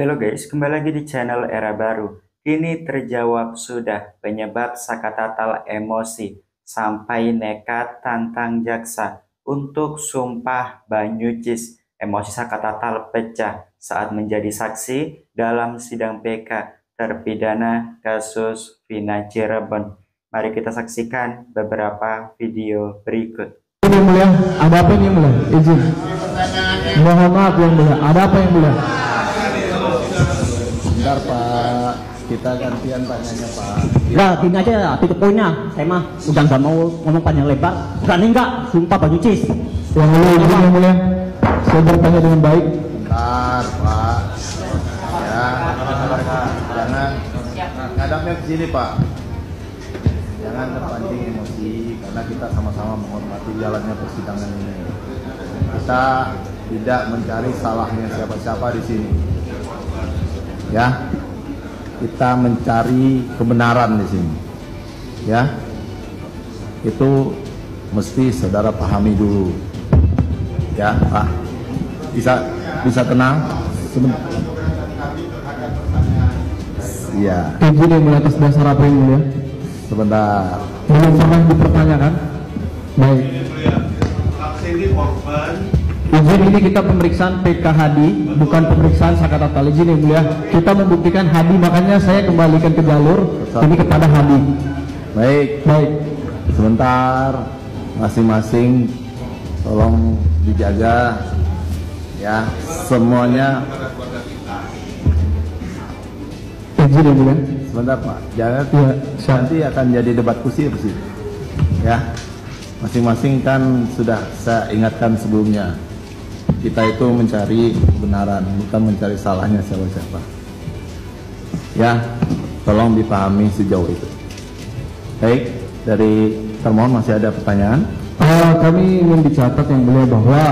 Halo guys, kembali lagi di channel Era Baru. Kini terjawab sudah penyebab Sakatatal emosi sampai nekat tantang jaksa untuk sumpah Banyucis. Emosi Sakatatal pecah saat menjadi saksi dalam sidang PK terpidana kasus Vina Cirebon. Mari kita saksikan beberapa video berikut. Yang ada apa ini mulia? Izin. Mohon maaf yang mulia, ada apa yang mulia? Bentar Pak, kita gantian tanyanya Pak. Enggak, gini aja ya, tutup poinnya. Saya mah udah nggak mau ngomong panjang lebar. Berani enggak? Sumpah Bang Cis. Yang mulia, izin yang mulia. Saya bertanya dengan baik. Bentar Pak. Ya, jangan ngadapnya ke sini Pak. Jangan terpancing emosi karena kita sama-sama menghormati jalannya persidangan ini. Kita tidak mencari salahnya siapa-siapa di sini. Ya, kita mencari kebenaran di sini. Ya, itu mesti saudara pahami dulu. Ya, Pak. Bisa bisa tenang. Sebentar. Iya, Izin yang atas dasar apa yang mulia? sebentar. Belum pernah dipertanyakan. Baik. Ini korban Izin ini kita pemeriksaan PK Hadi, bukan pemeriksaan Sakatatal. Izin yang mulia. Kita membuktikan Hadi, makanya saya kembalikan ke jalur ini kepada Hadi. Baik, Baik. sebentar. Masing-masing tolong dijaga ya semuanya Izin yang mulia. sebentar Pak jangan Ya, nanti akan jadi debat kusir sih ya masing-masing kan sudah saya ingatkan sebelumnya kita itu mencari kebenaran bukan mencari salahnya siapa-siapa. Ya tolong dipahami sejauh itu. Baik dari termohon masih ada pertanyaan? Eh, kami ingin dicatat yang mulia bahwa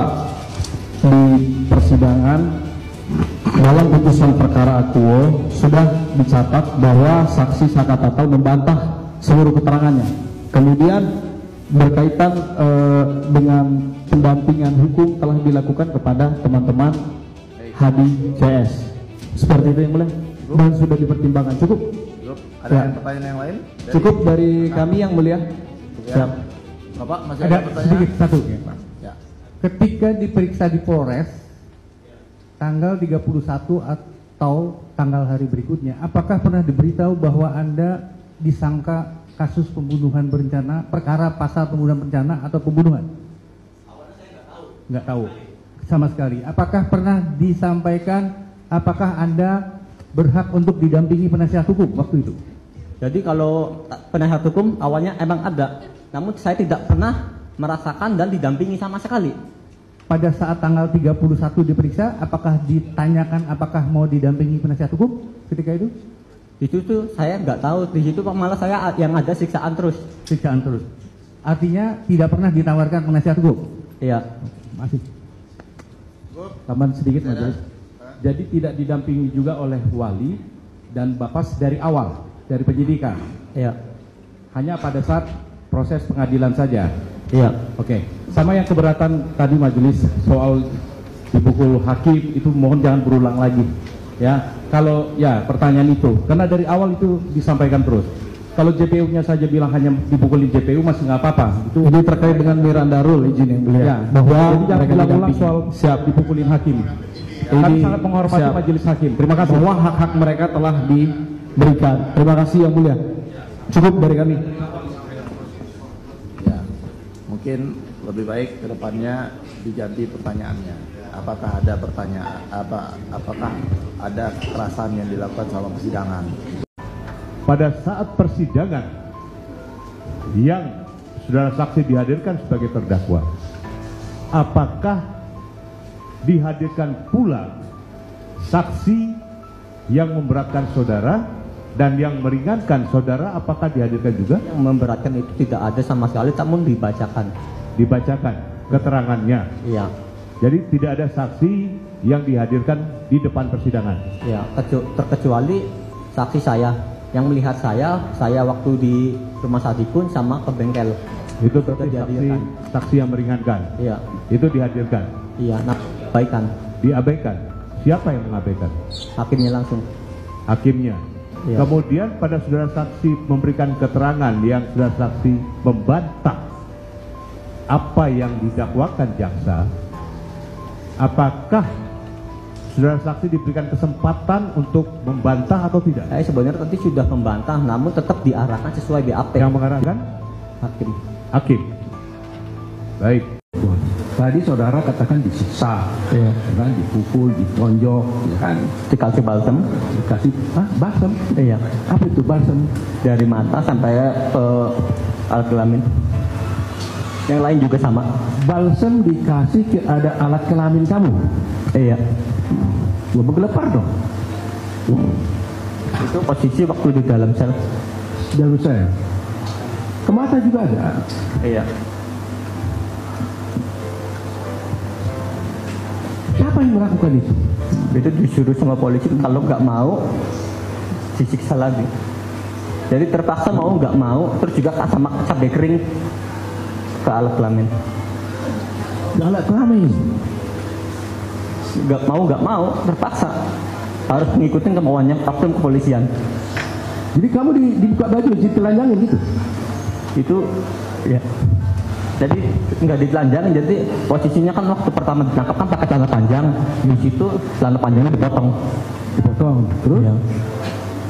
di persidangan dalam putusan perkara akuo sudah dicatat bahwa saksi Sakatatal membantah seluruh keterangannya. Kemudian berkaitan eh, dengan pendampingan hukum telah dilakukan kepada teman-teman Hadi CS. Seperti itu yang mulia dan sudah dipertimbangkan. Cukup? Cukup? ada Ya. yang pertanyaan yang lain Dari- Cukup dari kami yang mulia. Ya. Siap. Bapak masih ada, Ada pertanyaan sedikit satu ya Pak. ya. Ketika diperiksa di Polres tanggal 31 atau tanggal hari berikutnya, apakah pernah diberitahu bahwa Anda disangka kasus pembunuhan berencana, perkara pasal pembunuhan berencana atau pembunuhan? Nggak tahu sama sekali. Apakah pernah disampaikan apakah Anda berhak untuk didampingi penasihat hukum waktu itu? Jadi kalau penasihat hukum awalnya emang ada, namun saya tidak pernah merasakan dan didampingi sama sekali. Pada saat tanggal 31 diperiksa, apakah ditanyakan apakah mau didampingi penasihat hukum ketika itu? Di situ saya nggak tahu, di situ malah saya yang ada siksaan terus. Siksaan terus. Artinya tidak pernah ditawarkan penasihat hukum. Iya. Masih. Tambahan sedikit majelis. Jadi tidak didampingi juga oleh wali dan bapas dari awal dari penyidikan. Iya. Hanya pada saat proses pengadilan saja. Iya. Oke. Sama yang keberatan tadi majelis soal dipukul hakim itu mohon jangan berulang lagi. Ya, kalau ya pertanyaan itu karena dari awal itu disampaikan terus. Kalau JPU-nya saja bilang hanya dipukulin JPU masih nggak apa-apa. Itu Ini terkait dengan Miranda Rule izin yang mulia ya, bahwa jadi jangan mereka ulang-ulang soal siap dipukulin hakim. Ini Kami sangat menghormati siap. majelis hakim. Terima kasih. Semua hak-hak mereka telah diberikan. Terima kasih yang mulia. Cukup dari kami. Ya, mungkin lebih baik ke depannya diganti pertanyaannya. Apakah ada pertanyaan apa apakah ada kekerasan yang dilakukan selama persidangan? pada saat persidangan yang saudara saksi dihadirkan sebagai terdakwa. Apakah dihadirkan pula saksi yang memberatkan saudara dan yang meringankan saudara apakah dihadirkan juga Yang memberatkan itu tidak ada sama sekali, namun dibacakan. dibacakan keterangannya. Iya. Jadi tidak ada saksi yang dihadirkan di depan persidangan. Ya, kecu- terkecuali saksi saya yang melihat saya, saya waktu di rumah Sadikun sama ke bengkel. Itu berarti saksi, saksi yang meringankan. Iya, Itu dihadirkan, iya, nah, baikan. diabaikan. Siapa yang mengabaikan? hakimnya langsung Hakimnya. Iya. Kemudian pada saudara saksi memberikan keterangan yang saudara saksi membantah apa yang didakwakan jaksa, apakah saudara saksi diberikan kesempatan untuk membantah atau tidak? saya sebenarnya tadi sudah membantah namun tetap diarahkan sesuai BAP Yang mengarahkan hakim hakim. Baik. Tadi saudara katakan disiksa, ya kan, dipukul, ditonjok, ya kan, dikasih balsem dikasih ah, balsam. iya Apa itu balsam? dari mata sampai ke alat kelamin yang lain juga sama Balsam dikasih ke ada alat kelamin kamu. iya Gua menggelepar dong. itu posisi waktu di dalam sel Jalur saya. Ke mata juga ada. iya Siapa yang melakukan itu? itu disuruh sama polisi kalau nggak mau disiksa lagi jadi terpaksa mau nggak mau terus juga sama cabai kering ke alat kelamin Di alat kelamin. nggak mau nggak mau terpaksa harus ngikutin kemauannya oknum kepolisian Jadi kamu di, dibuka baju, ditelanjangin gitu. itu ya jadi nggak ditelanjangin jadi posisinya kan waktu pertama ditangkap kan pakai celana panjang di situ celana panjangnya dipotong Dipotong. Terus? Ya.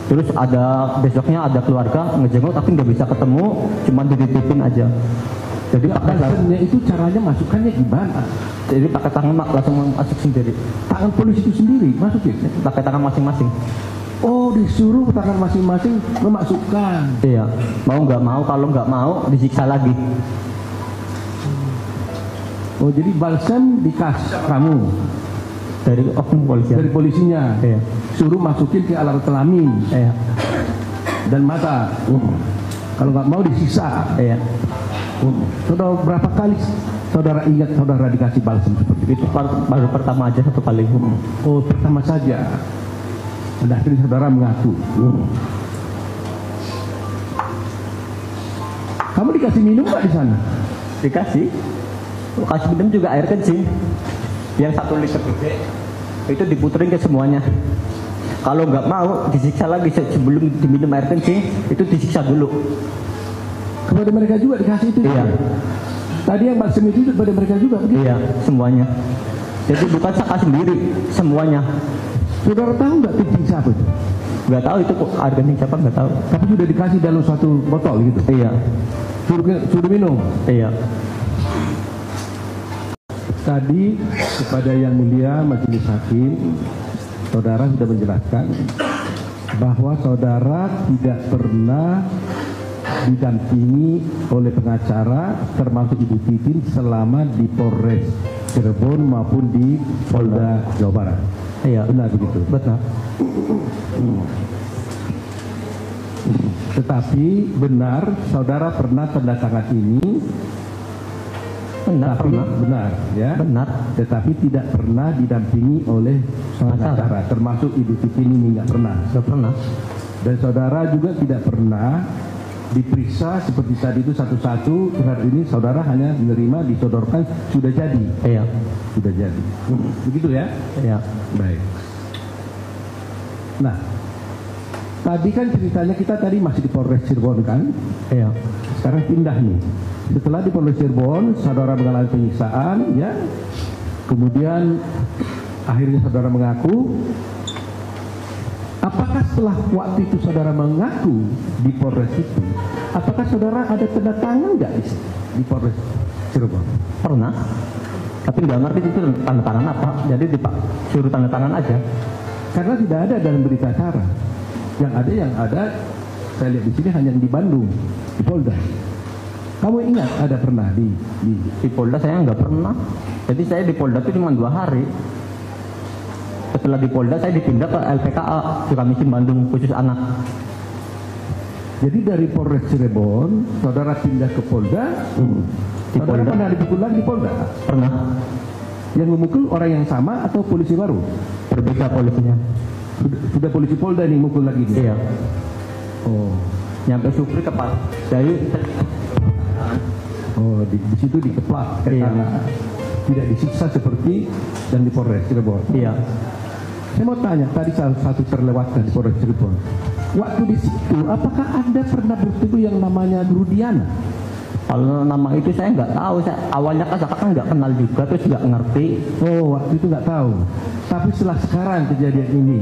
terus ada besoknya ada keluarga ngejenguk tapi nggak bisa ketemu cuma dititipin aja jadi pakai itu caranya masukkannya gimana? jadi pakai tangan mak- langsung masuk sendiri Tangan polisi itu sendiri masukin. pakai tangan masing-masing Oh disuruh tangan masing-masing memasukkan. iya mau nggak mau kalau nggak mau disiksa lagi Oh jadi balsam dikasih kamu dari oknum kepolisian dari polisinya. Iya. Suruh masukin ke alat kelamin iya dan mata. Oh. Kalau nggak mau disiksa. iya Oh. Saudara berapa kali saudara ingat saudara dikasih balsam seperti itu? itu baru, baru pertama aja satu kali Oh pertama saja. Pada akhirnya saudara mengaku. Oh. Kamu dikasih minum nggak di sana? dikasih kasih minum juga air kencing yang satu liter gede itu diputerin ke semuanya kalau nggak mau disiksa lagi se- sebelum diminum air kencing itu disiksa dulu Kepada mereka juga dikasih itu. Iya. Tadi yang balsam itu kepada mereka juga begitu. iya semuanya jadi bukan saka sendiri semuanya Saudara tahu nggak kencing siapa itu? nggak tahu itu kok kencing siapa nggak tahu Tapi sudah dikasih dalam satu botol gitu. iya Suruh, suruh minum. iya Tadi kepada yang mulia majelis hakim, saudara sudah menjelaskan bahwa saudara tidak pernah didampingi oleh pengacara termasuk Ibu Titin selama di Polres Cirebon maupun di Polda Jawa Barat. iya Benar begitu. betul Tetapi benar saudara pernah tanda tangan ini benar tapi pernah benar ya. benar Tetapi tidak pernah didampingi oleh Pengacara. termasuk Ibu Titin ini nggak pernah. nggak pernah Dan saudara juga tidak pernah diperiksa seperti tadi itu satu-satu. Hari ini saudara hanya menerima disodorkan sudah jadi, iya sudah jadi. Begitu ya? iya Baik. Nah, tadi kan ceritanya kita tadi masih di Polres Cirebon kan? iya Sekarang pindah nih. Setelah di Polres Cirebon, saudara mengalami penyiksaan, ya. Kemudian akhirnya saudara mengaku. Apakah setelah waktu itu saudara mengaku di Polres itu, apakah saudara ada tanda tangan nggak di, di Polres Cirebon? pernah. Tapi nggak ngerti itu tanda tangan apa. Jadi dipak suruh tanda tangan aja. Karena tidak ada dalam berita acara. Yang ada yang ada saya lihat di sini hanya di Bandung, di Polda. Kamu ingat ada pernah di, di di Polda? Saya nggak pernah. Jadi saya di Polda itu cuma dua hari setelah di Polda saya dipindah ke LPKA Sukamiskin Bandung khusus anak Jadi dari Polres Cirebon, saudara pindah ke Polda. Di saudara Polda. pernah dipukul lagi di Polda. pernah Yang memukul orang yang sama atau polisi baru? berbeda polisinya Sudah, sudah polisi Polda nih mukul lagi nih. iya Oh, nyampe Supri kepala dari oh di, di situ dikeplak Iya. karena tidak disiksa seperti dan di Polres Cirebon. iya Saya mau tanya, tadi salah satu terlewatkan di Polres Cirebon. Waktu di situ, apakah Anda pernah bertemu yang namanya Rudiana? Kalau nama itu saya nggak tahu. Saya awalnya kan saya kan nggak kenal juga, terus nggak ngerti. Oh, waktu itu nggak tahu. Tapi setelah sekarang kejadian ini,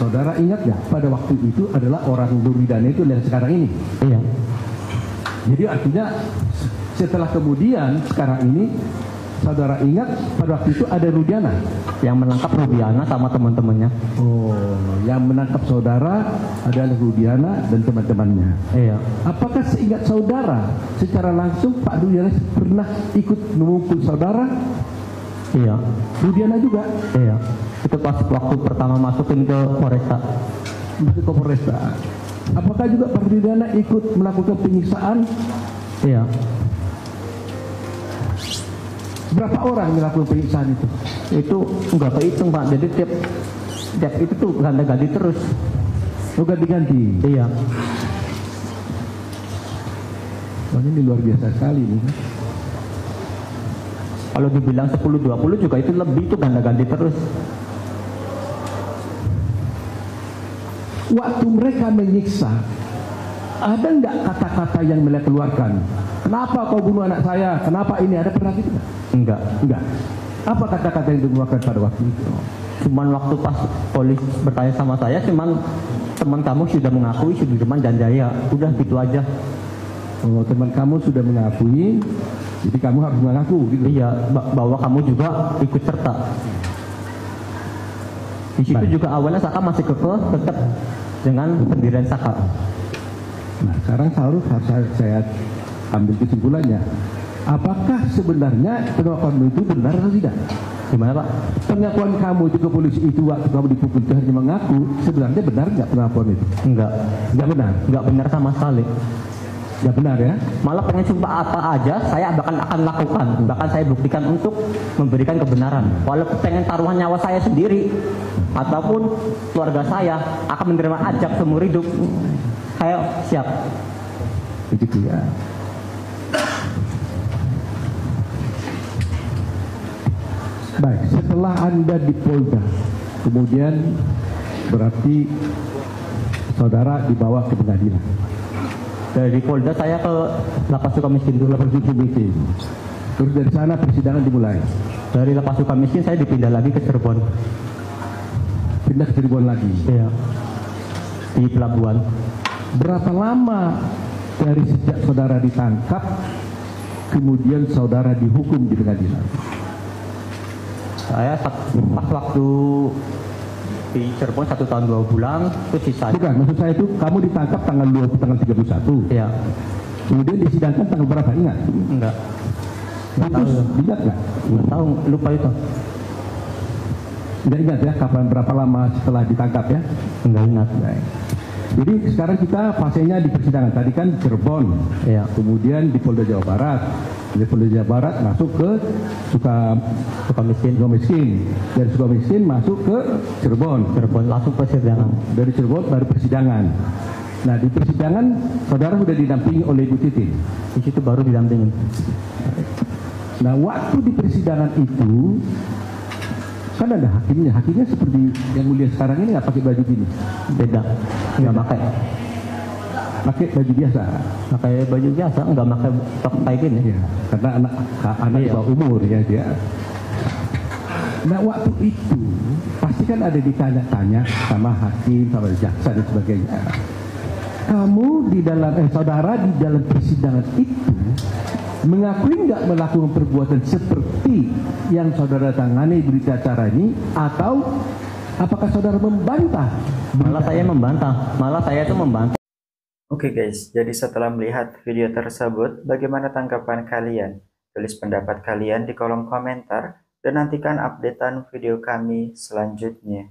saudara ingat nggak pada waktu itu adalah orang Rudiana itu yang sekarang ini? Iya. Jadi artinya setelah kemudian sekarang ini saudara ingat pada waktu itu ada Rudiana. Yang menangkap Rubiana sama teman-temannya. Oh, yang menangkap saudara adalah Rudiana dan teman-temannya. Iya. Apakah seingat saudara secara langsung Pak Rudiana pernah ikut memukul saudara? Iya. Rudiana juga Iya. Itu pas waktu pertama masukin ke Polresta. masuk ke Polresta. Apakah juga Pak Rudiana ikut melakukan penyiksaan? Iya. Berapa orang melakukan penyiksaan itu? Itu nggak kehitung Pak. Jadi tiap tiap itu tuh ganti-ganti terus. Oh ganti-ganti. Iya. Wah ini luar biasa sekali nih. Kalau dibilang 10-20 juga itu lebih itu ganti-ganti terus. Waktu mereka menyiksa, ada nggak kata-kata yang mereka keluarkan? Kenapa kau bunuh anak saya? Kenapa ini? Ada pernah gitu? Nggak? Enggak. Enggak. Apa kata-kata yang dikeluarkan pada waktu itu? Cuman waktu pas polis bertanya sama saya, cuman teman kamu sudah mengakui Sudirman dan Jaya. Udah gitu aja. Oh, teman kamu sudah mengakui, jadi kamu harus mengaku gitu. Iya, ba- bahwa kamu juga ikut serta. Di situ Baik. juga awalnya Saka masih kekeh tetap dengan pendirian Saka. Nah, sekarang harus harus saya ambil kesimpulannya. Apakah sebenarnya pengakuan itu benar atau tidak? Gimana Pak? Pengakuan kamu itu ke polisi itu waktu kamu dipukul itu hanya mengaku, sebenarnya benar nggak pengakuan itu? Enggak, Nggak benar. enggak benar sama sekali. Nggak benar ya? Malah pengen sumpah apa aja, saya bahkan akan lakukan. Bahkan saya buktikan untuk memberikan kebenaran. Walaupun pengen taruhan nyawa saya sendiri, ataupun keluarga saya akan menerima ajab seumur hidup. Saya siap. Begitu ya. Baik, setelah Anda di Polda, kemudian berarti saudara dibawa ke pengadilan. Dari Polda saya ke Lapas Sukamiskin dulu. Lapas Sukamiskin. Terus dari sana persidangan dimulai. Dari Lapas Sukamiskin saya dipindah lagi ke Cirebon. Pindah ke Cirebon lagi. Iya. Di pelabuhan. Berapa lama dari sejak saudara ditangkap, kemudian saudara dihukum di pengadilan? Saya pas waktu di Cirebon satu tahun dua bulan, terus sisanya. Bukan, maksud saya itu kamu ditangkap tanggal 20, tanggal 31. Iya. Kemudian disidangkan tanggal berapa? Ingat? Enggak. Enggak tahu. Ingat nggak? Enggak tahu, lupa itu. Nggak ingat ya kapan berapa lama setelah ditangkap ya? Enggak ingat. Baik. Jadi sekarang kita fasenya di persidangan. Tadi kan Cirebon, Iya. kemudian di Polda Jawa Barat. Dari Polda Jawa Barat masuk ke Suka Sukamiskin. Sukamiskin. Dari Sukamiskin masuk ke Cirebon. Cirebon langsung persidangan. Dari Cirebon baru persidangan. Nah di persidangan saudara sudah didampingi oleh Ibu Titin. Di situ baru didampingin. Nah waktu di persidangan itu kan ada hakimnya. Hakimnya seperti yang mulia sekarang ini nggak pakai baju gini, Beda. Enggak pakai. Pakai baju biasa. Pakai baju biasa, enggak pakai tok kayak gini. Ya, karena anak anak Iya. bawah umur ya dia. Nah waktu itu pasti kan ada ditanya-tanya sama hakim, sama jaksa dan sebagainya. Kamu di dalam eh saudara di dalam persidangan itu mengakui nggak melakukan perbuatan seperti yang saudara tangani berita acara ini atau apakah saudara membantah? Malah saya membantah. Malah saya itu membantah. Oke guys, jadi setelah melihat video tersebut, bagaimana tanggapan kalian? Tulis pendapat kalian di kolom komentar dan nantikan updatean video kami selanjutnya.